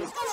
Let's go.